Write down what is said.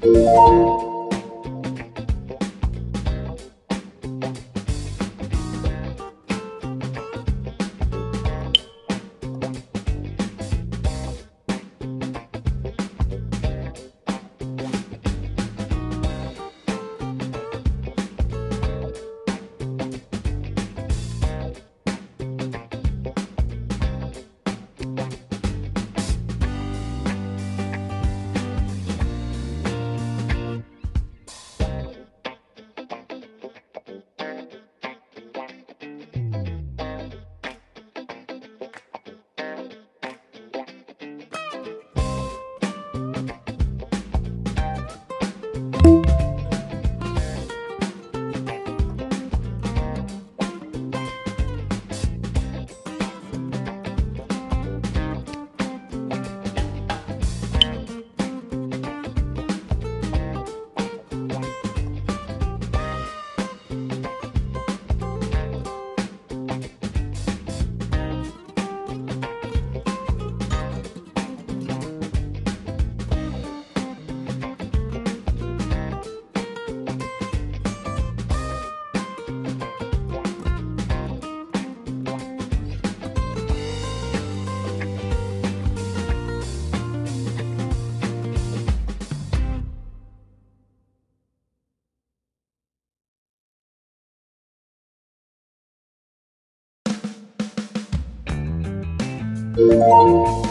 Música Música